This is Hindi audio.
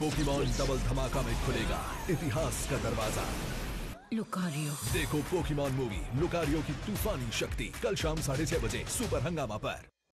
पोकेमॉन डबल धमाका में खुलेगा इतिहास का दरवाज़ा। लुकारियो। देखो पोकीमोन मूवी लुकारियो की तूफानी शक्ति कल शाम साढ़े छह बजे सुपर हंगामा पर।